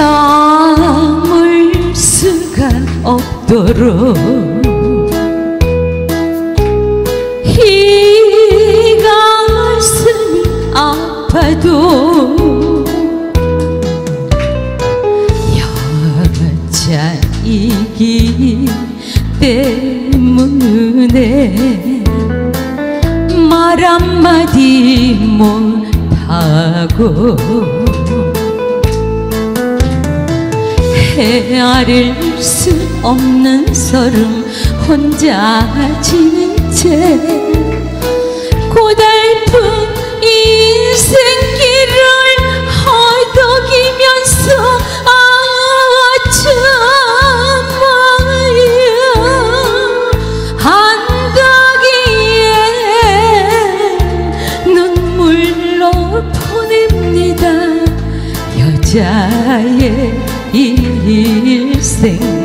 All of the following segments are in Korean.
참을 수가 없도록 이 가슴이 아파도 여자이기 때문에 말 한마디 못하고 헤아릴 수 없는 서름 혼자 지는 채 고달픈 인생길을 허덕이면서 아 참아요 한가기에 눈물로 보냅니다. 여자의 일생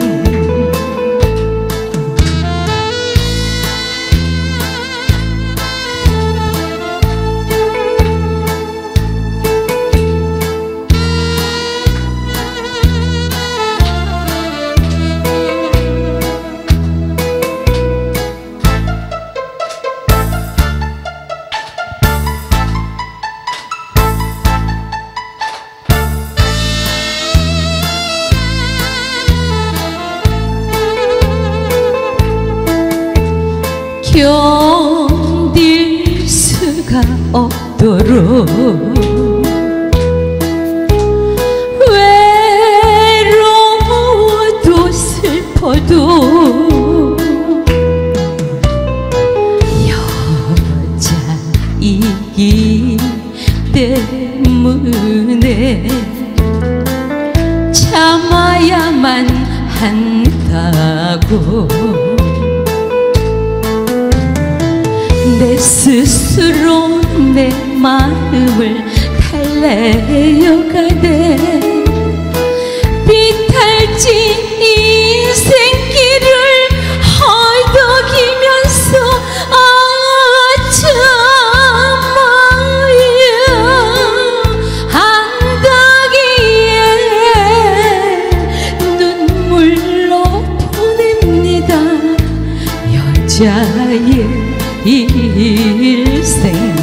견딜 수가 없도록 외로워도 슬퍼도 여자이기 때문에 참아야만 한다고 내 스스로 내 마음을 달래어가네. 비탈진 인생길을 허덕이면서 아 참아요 한가기에 눈물로 보냅니다. 여자의 일생